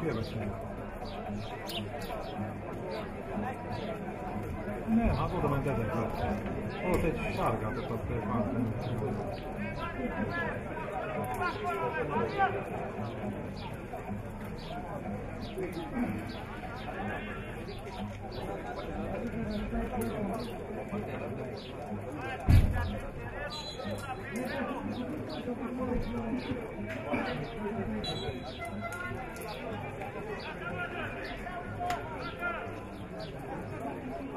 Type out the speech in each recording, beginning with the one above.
ければしない。Ne, assolutamente adesso. O se ci sarga per queste cose.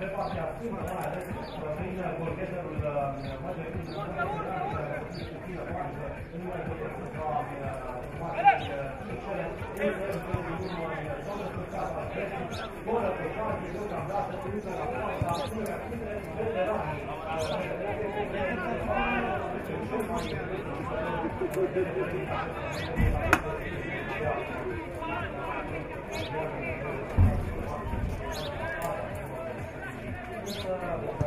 pe partea stângă, mai ales, prin golgeterul Thank you. Gracias.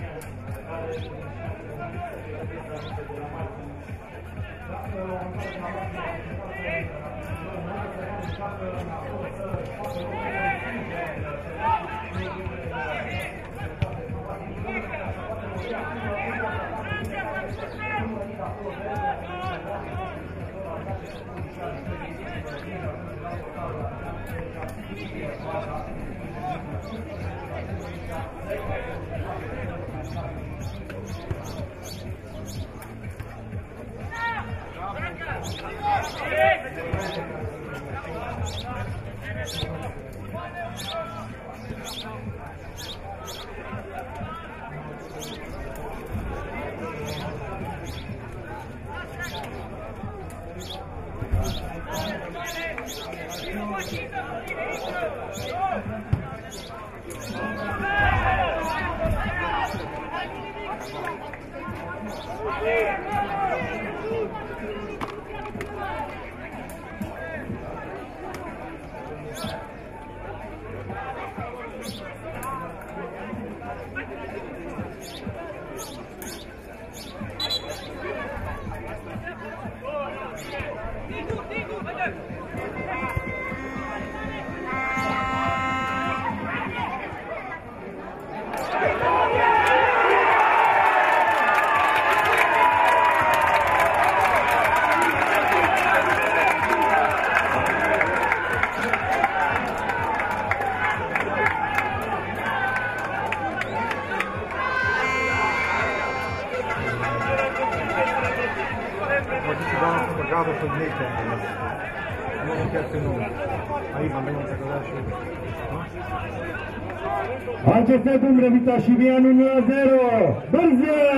Thank you. ACF Dumbrăvița și Vianu 1-0. Bârză!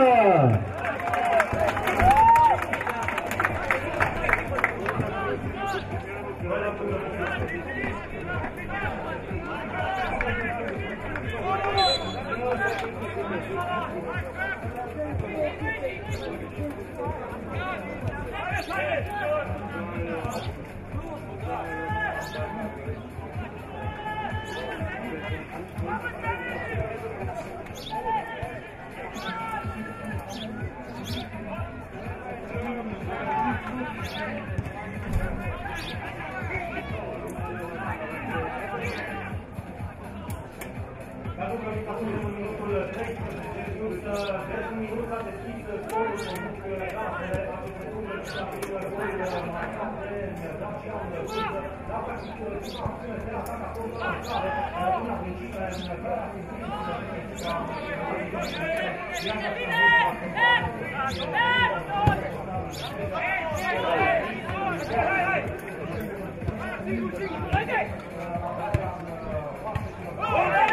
Hey!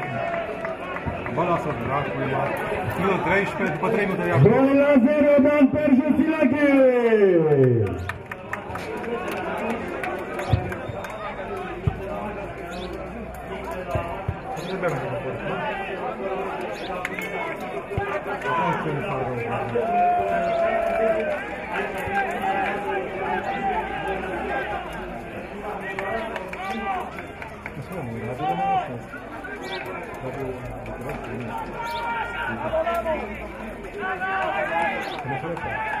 Bala sa Dracula. Filo 13 după 3 Thank you. Gracias.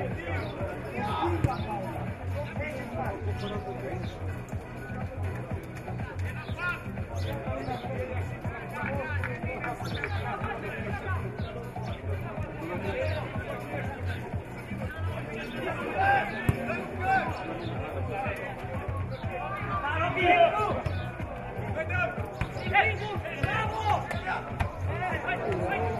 Bravo! Bravo!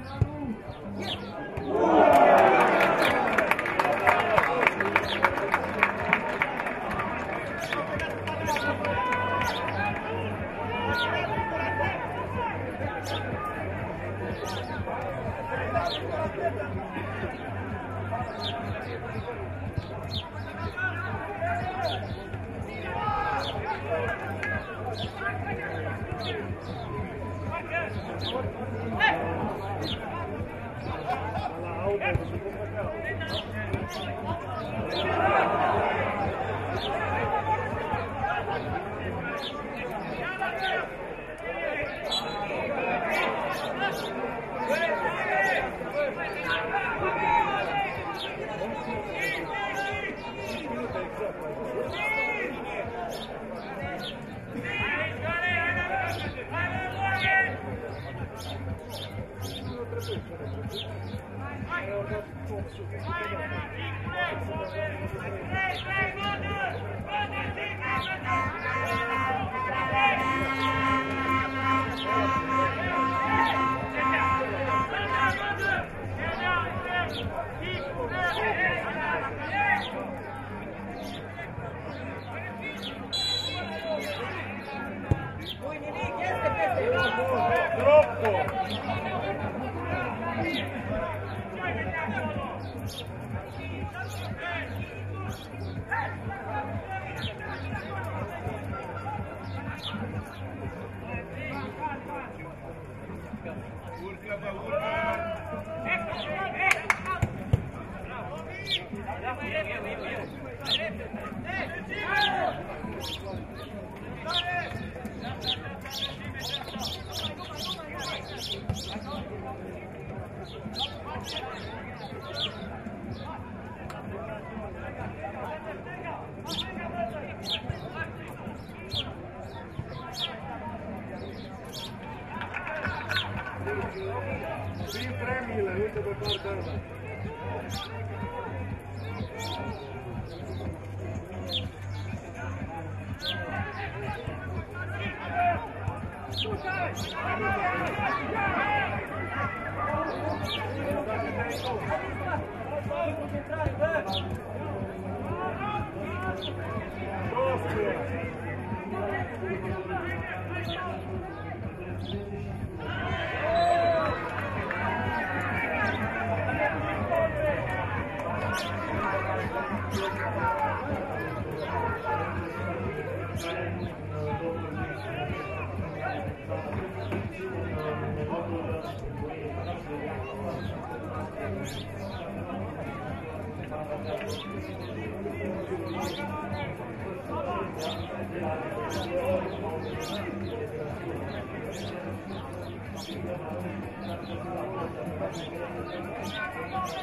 Thank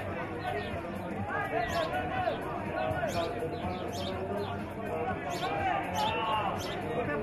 you.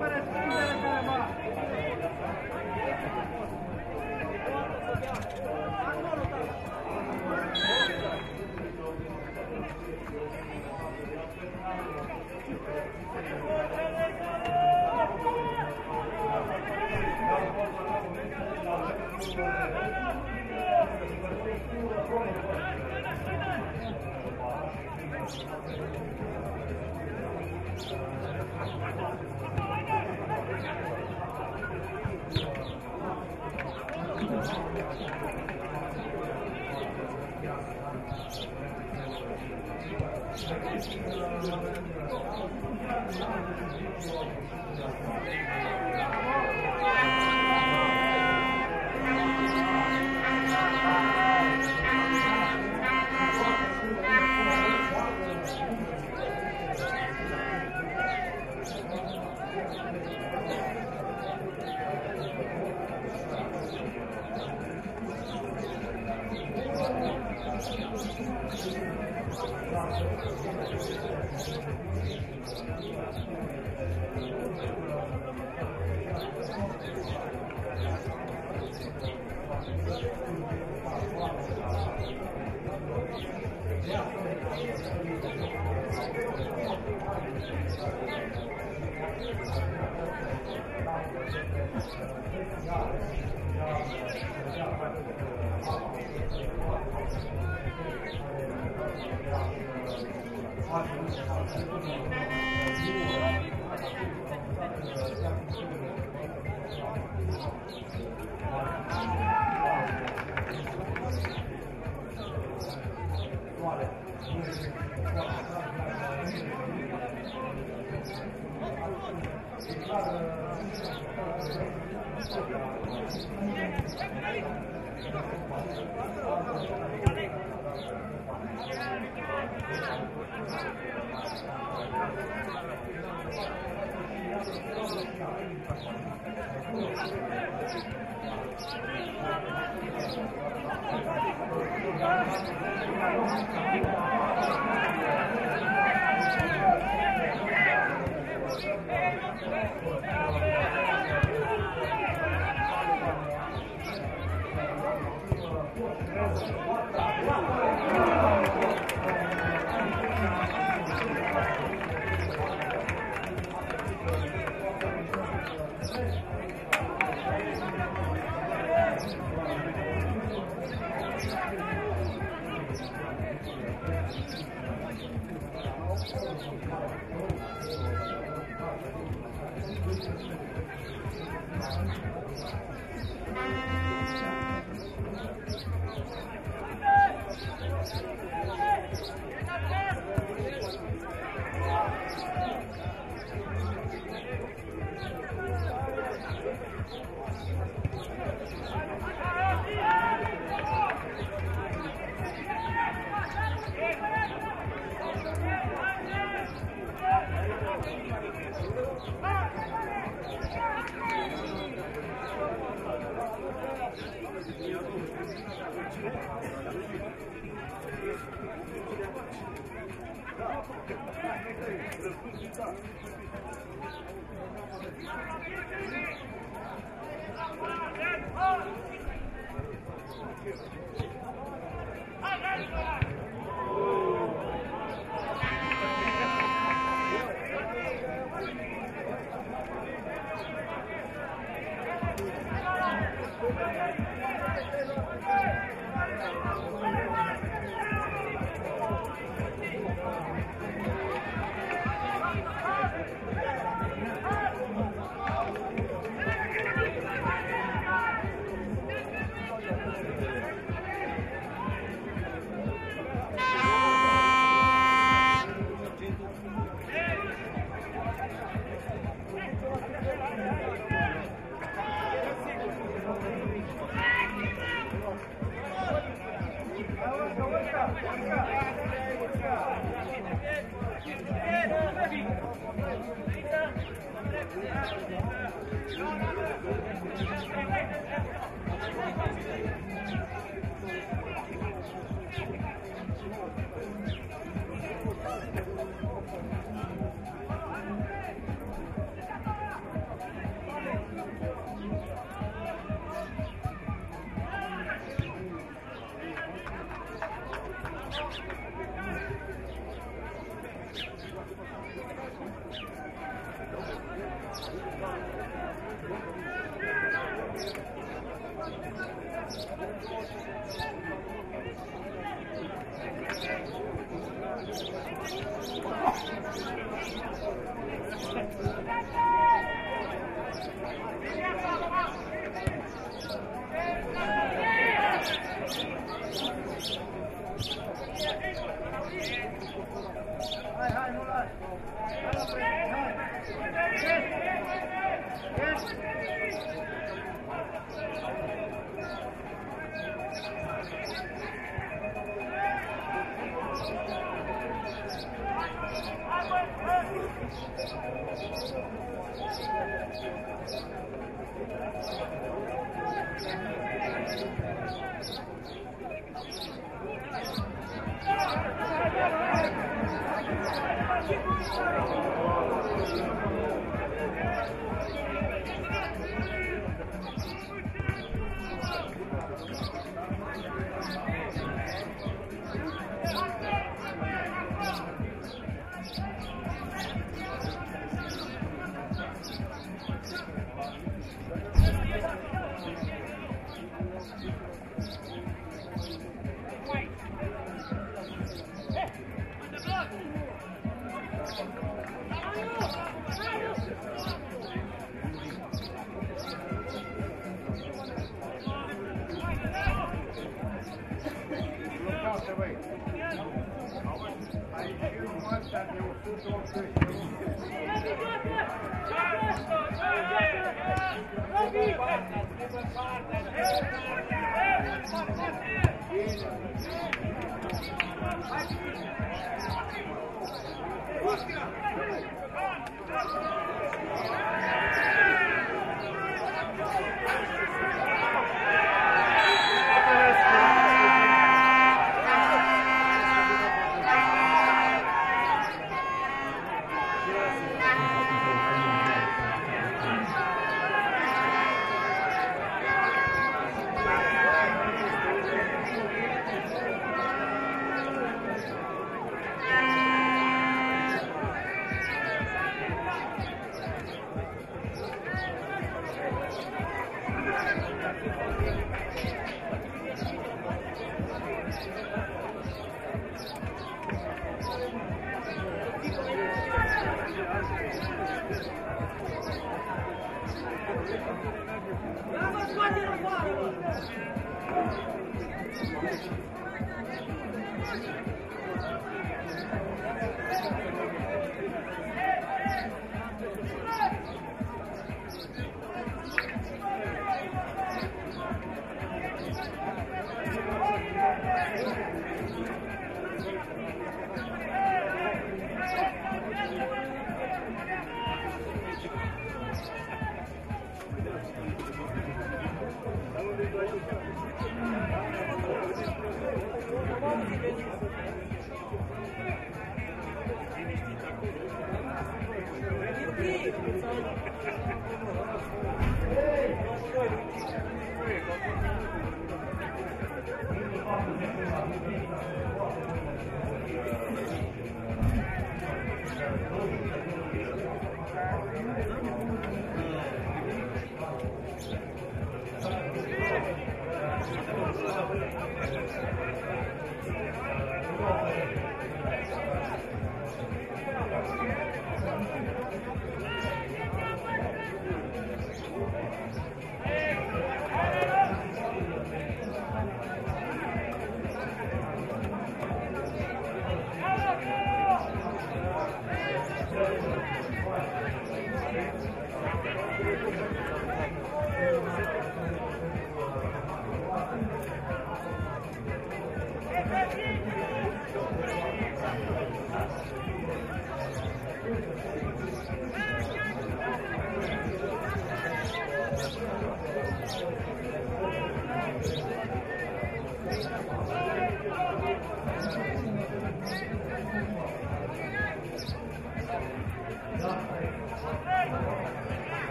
Раз, два, три, два, три.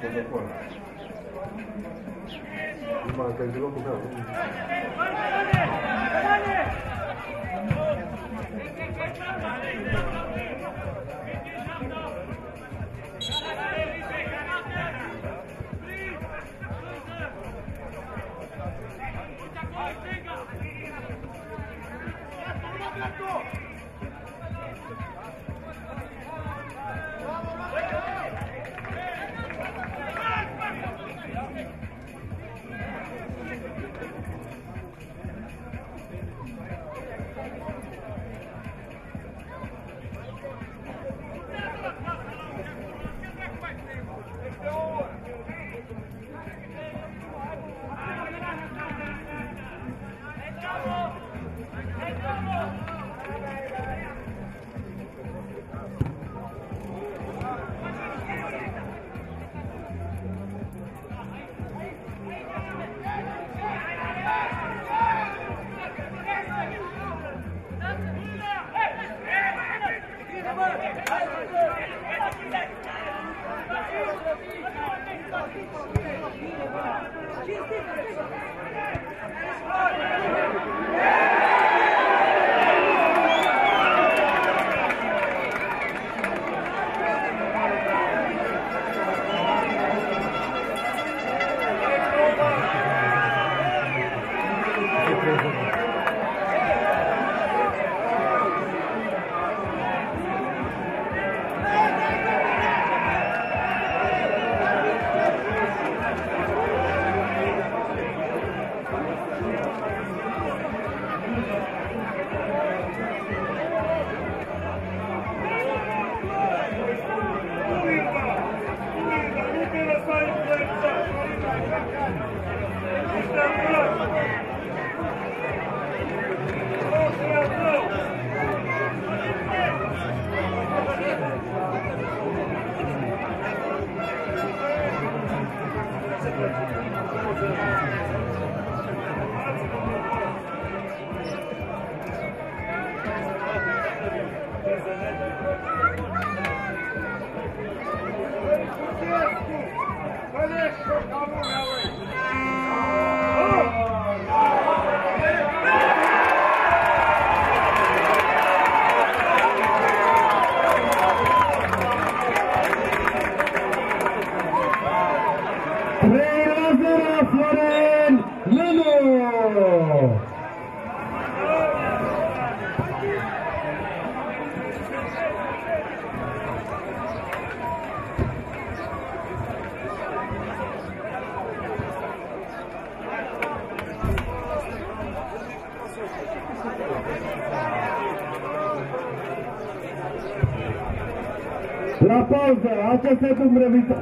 Vou dar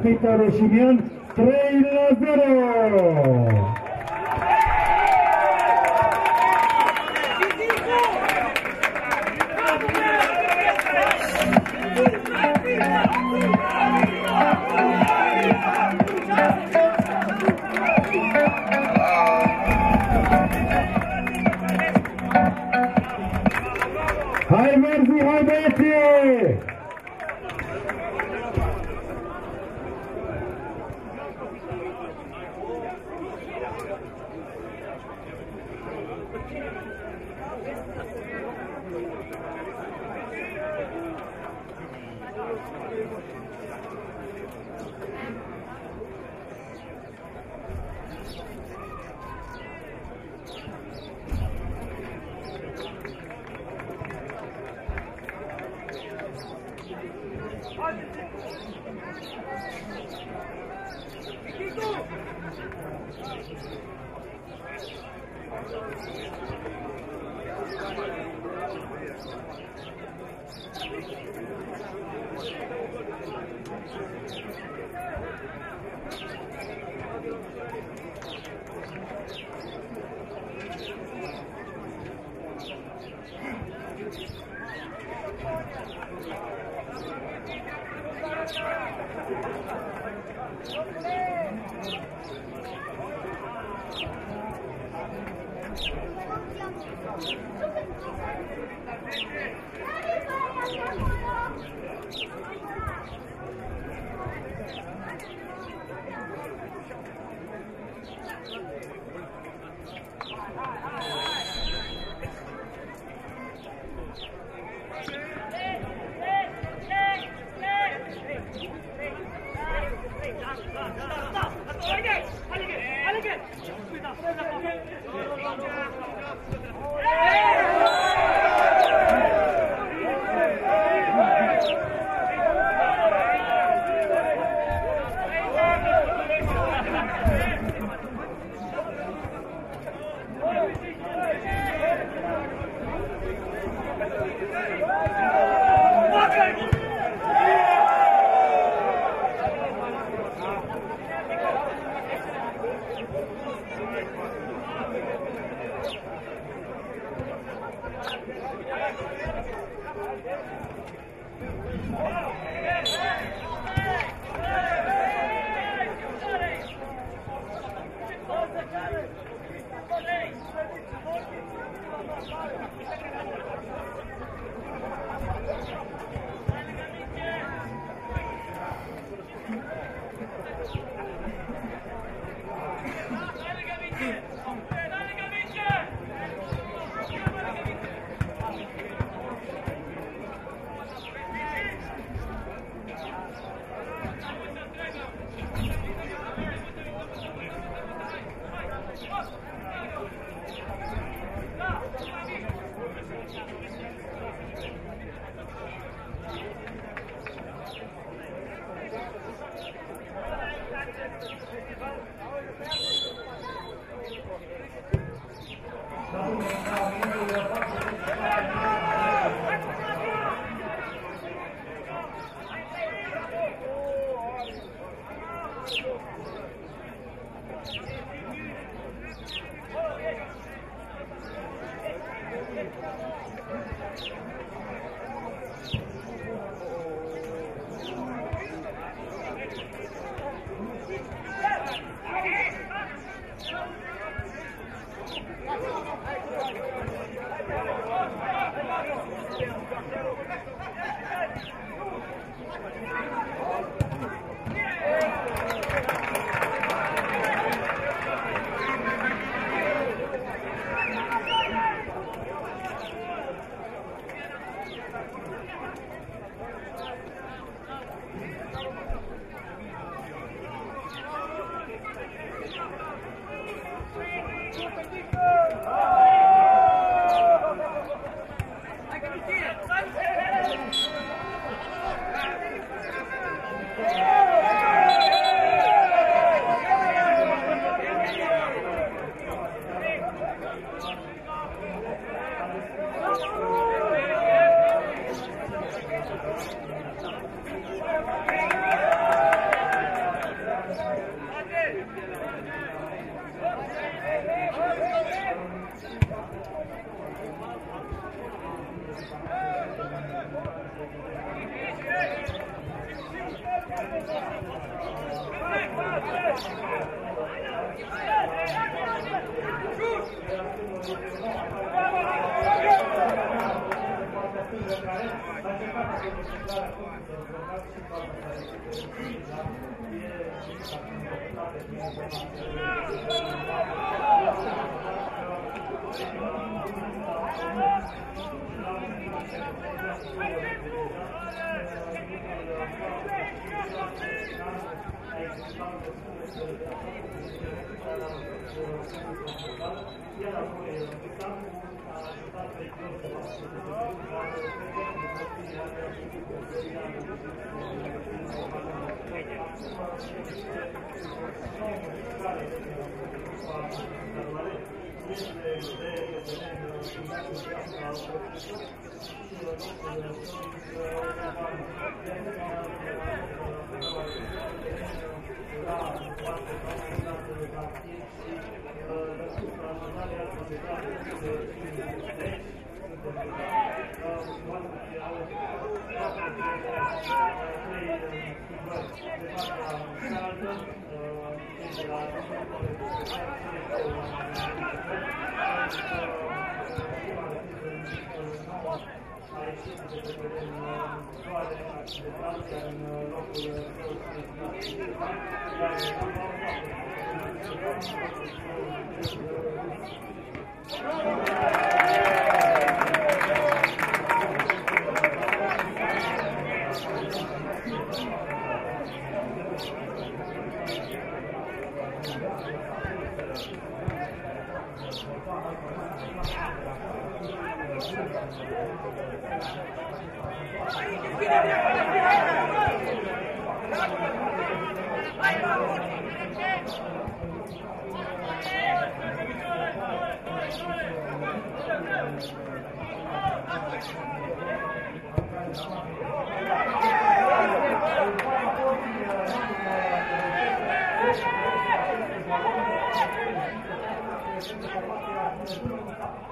Vitória Chimiano.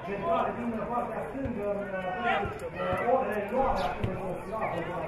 centrale din partea stângă, în orele noastre, acum în Slavă, la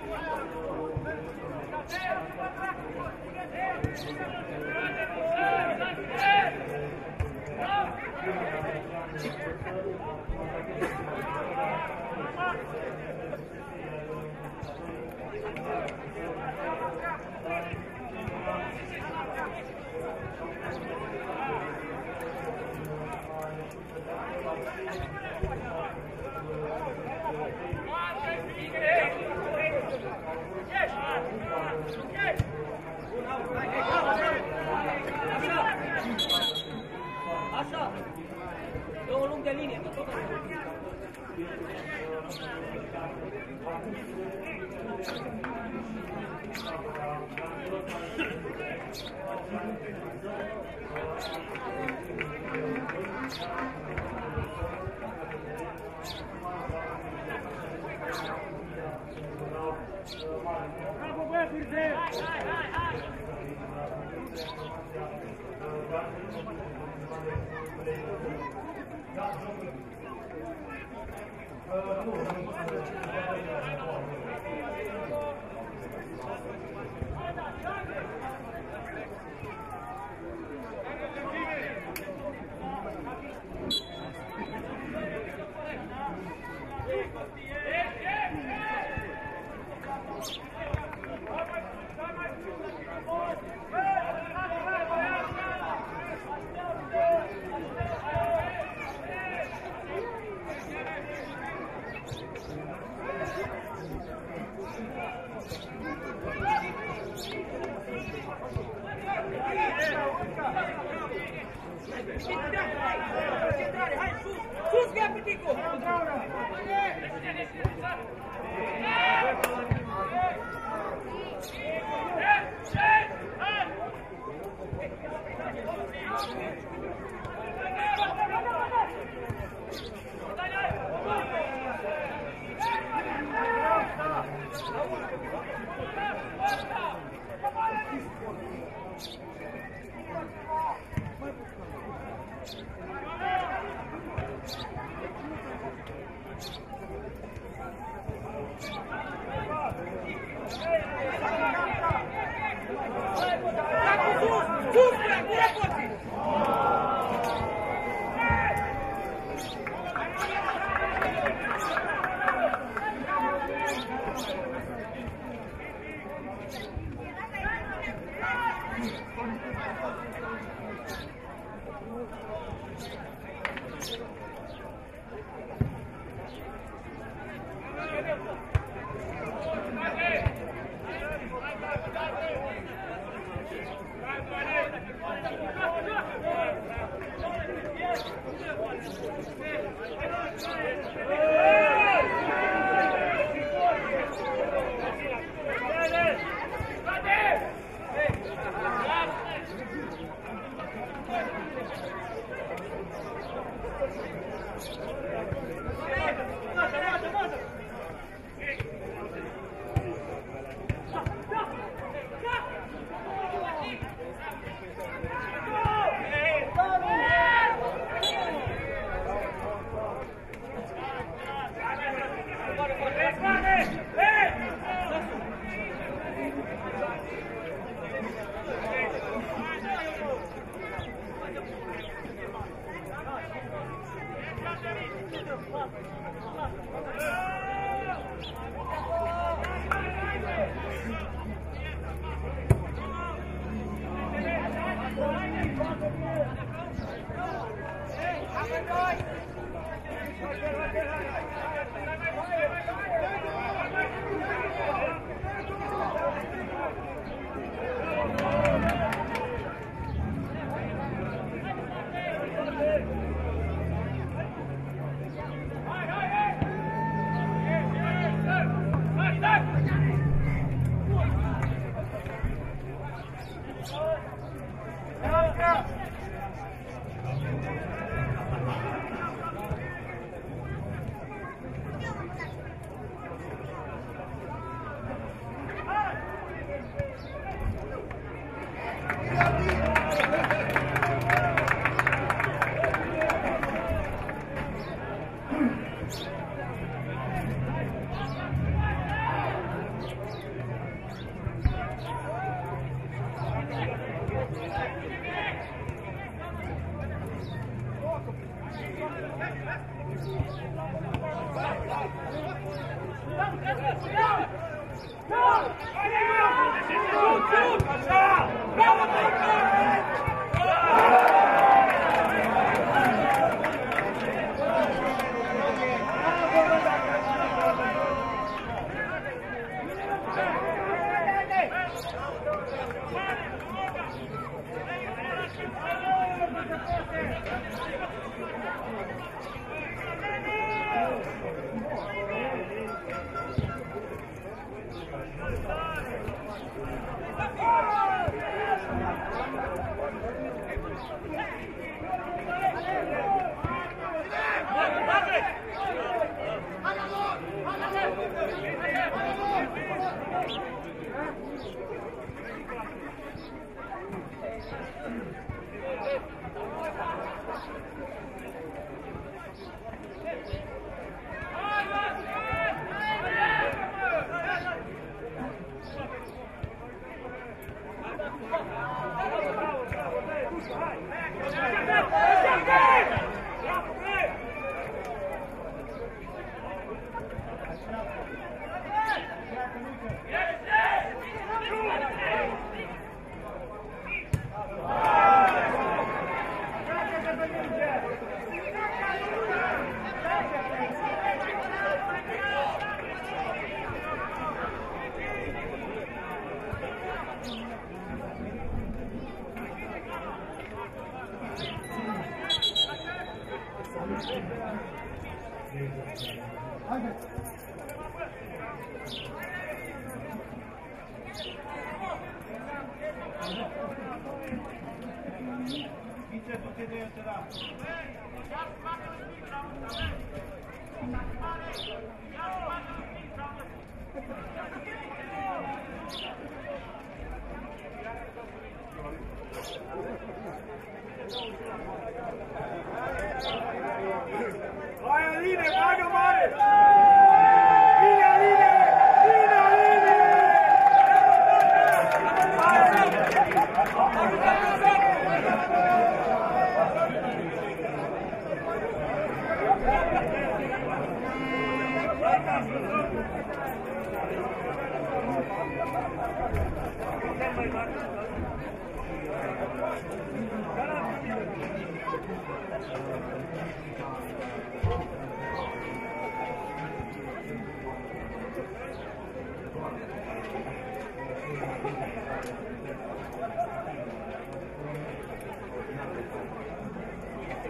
Thank you.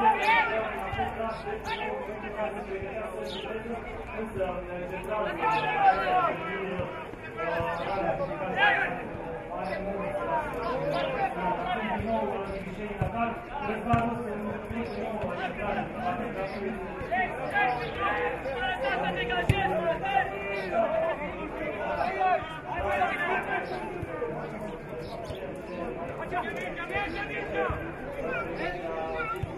Let's go.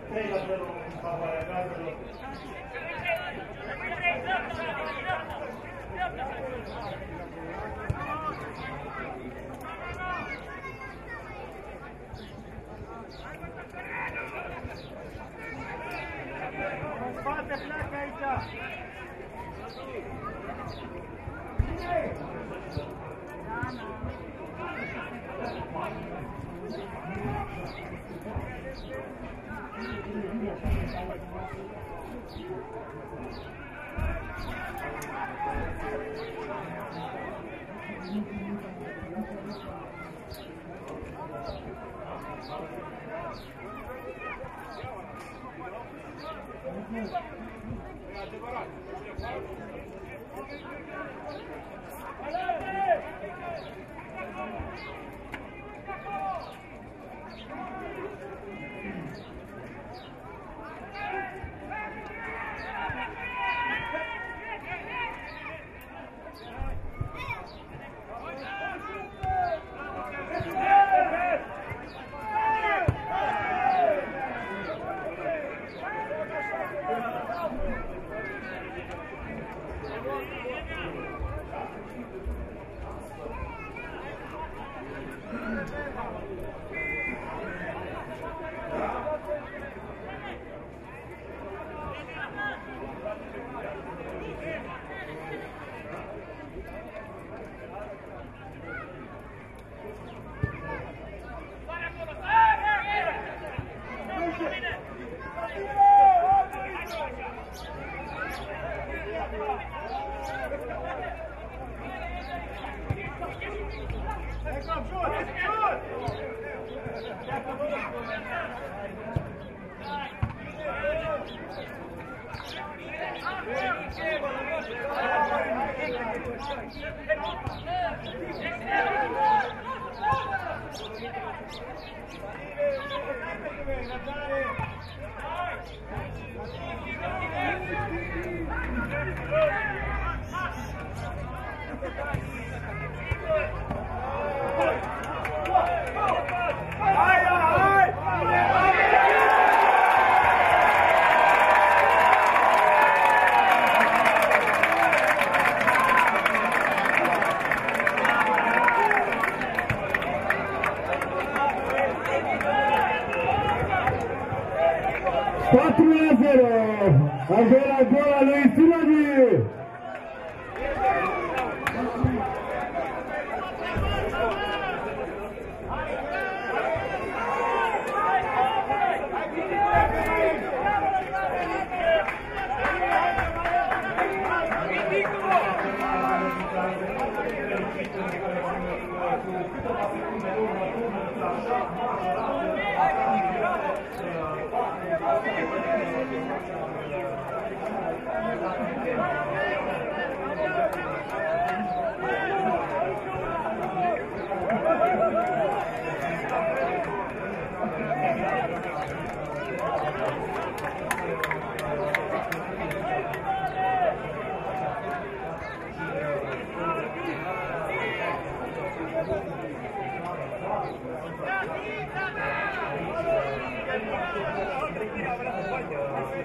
3 la 0 în favoarea gazelor. În spate pleacă aici! Bine! Thank you. Thank you. And here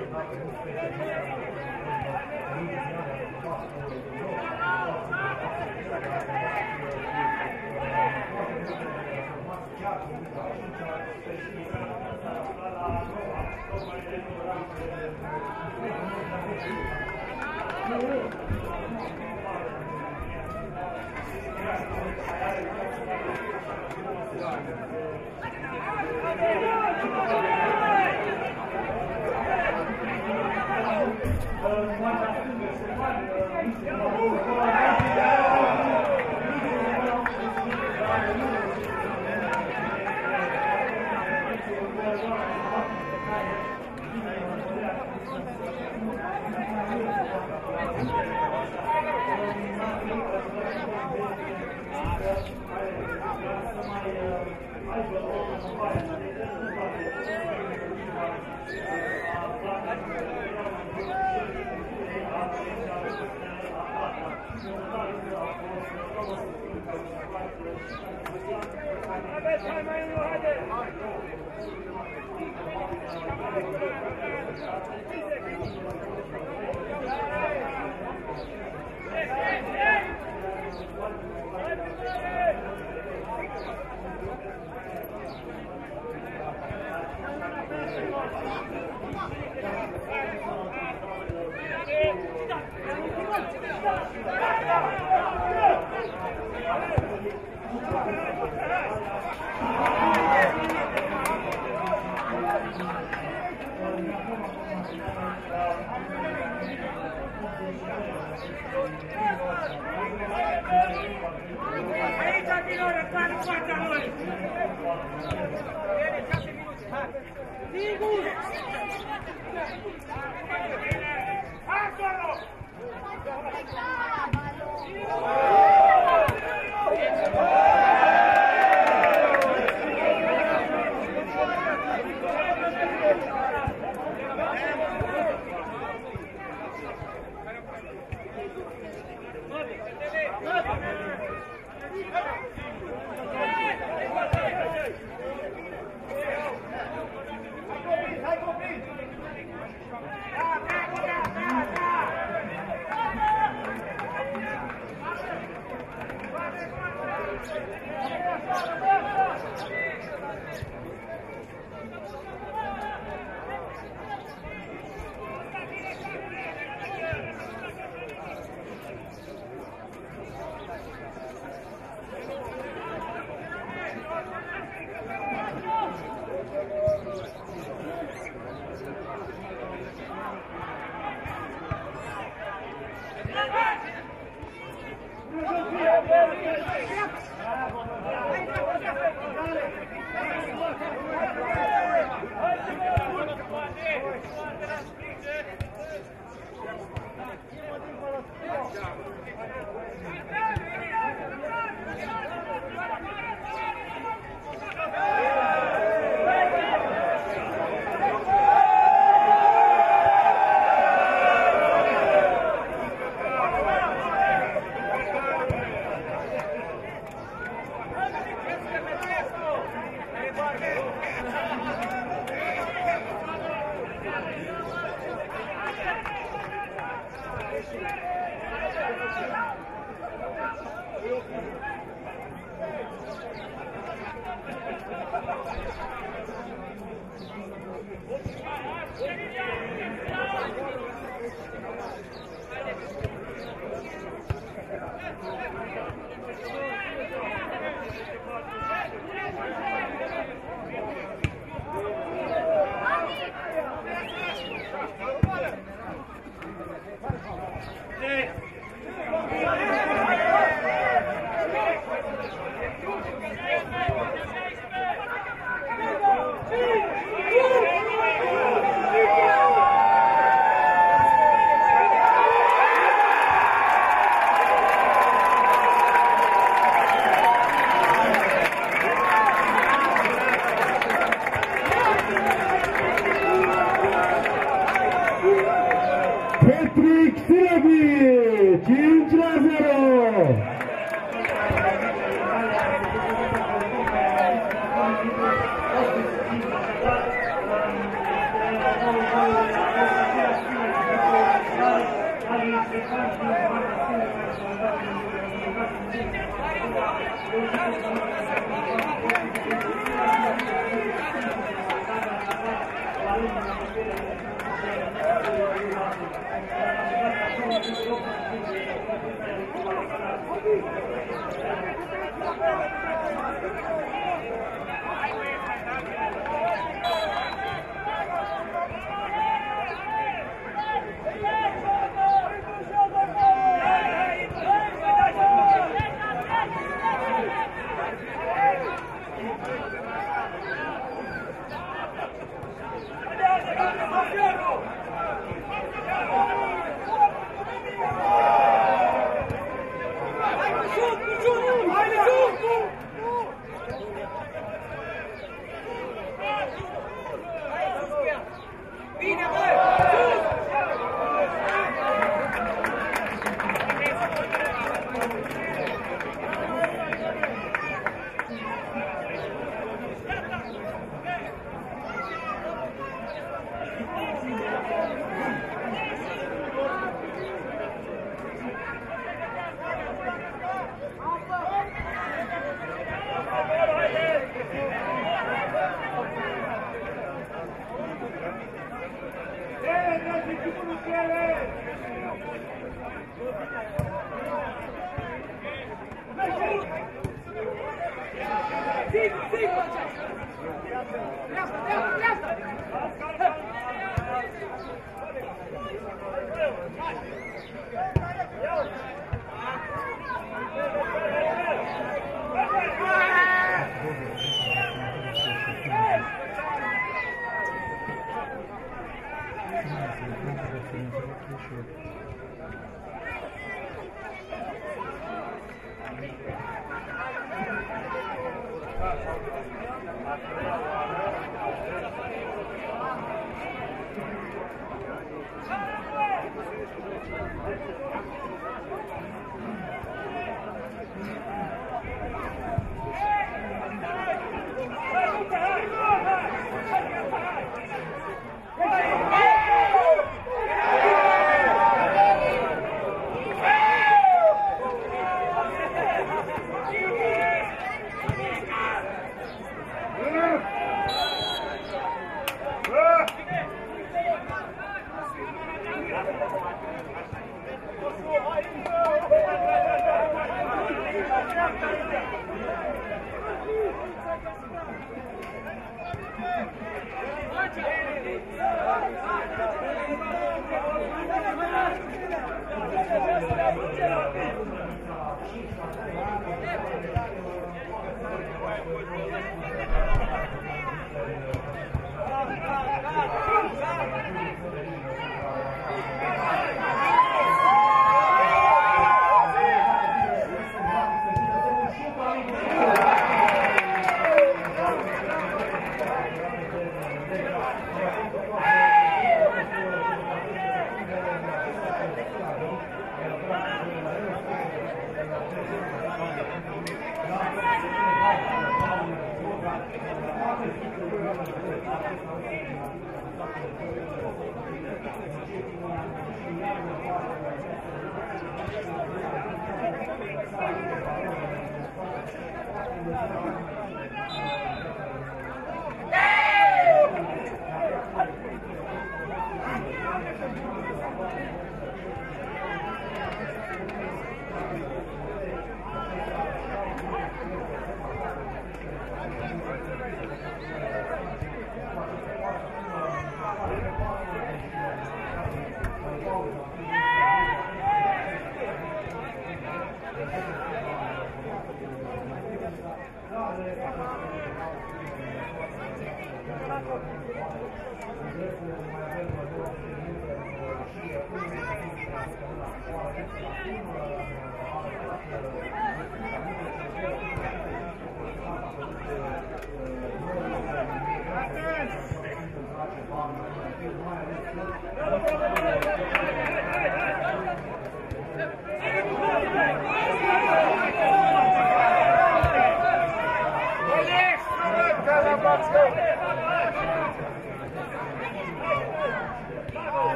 Thank you.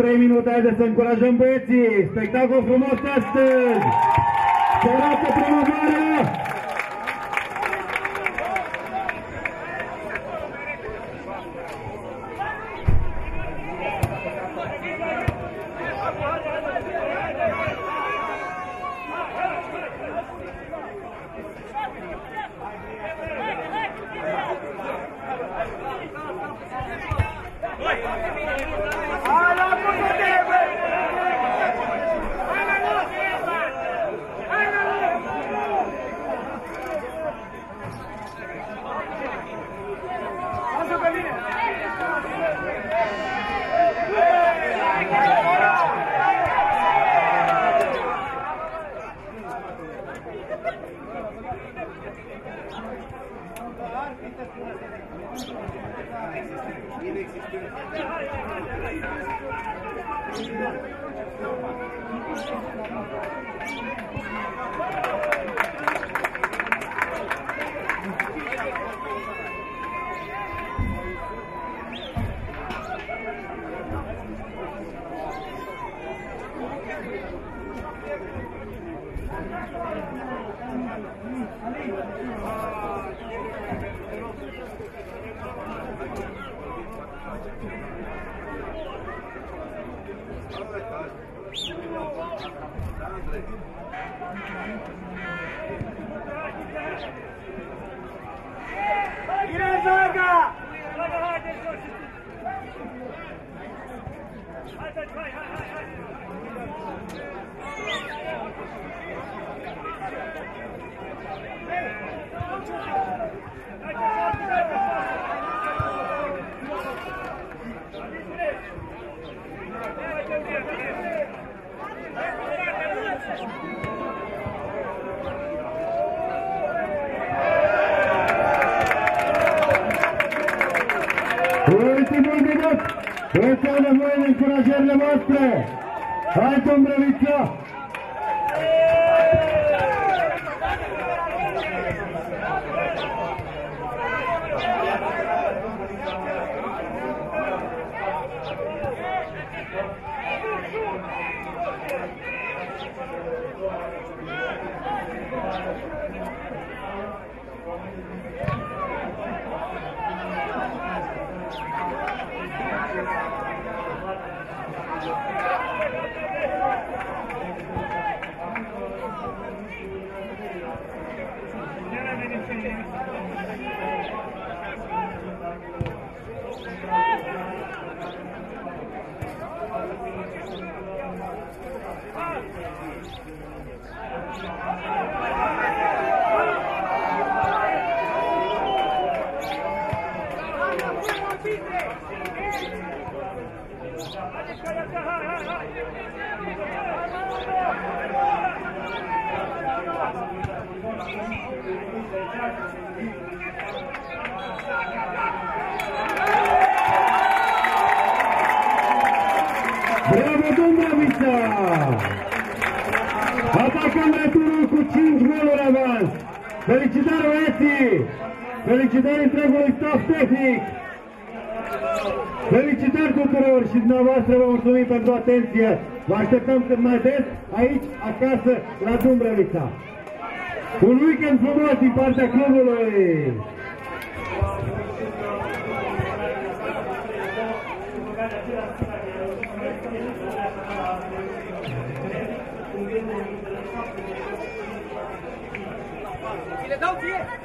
3 minute, haideți să încurajăm băieții! Spectacol frumos astăzi! Se arată primăvara! Gracias. piacerne vostre! Hai Tombreviccio! Thank you. Bravo, Dumbrăvița! Atacăm returul cu 5 goluri avans! Felicitări, băieții! Felicitări întregului staff tehnic! Felicitări tuturor și dumneavoastră vă mulțumim pentru atenție. Vă așteptăm cât mai des aici, acasă, la Dumbrăvița. Un weekend frumos din partea clubului! ¡Y le da un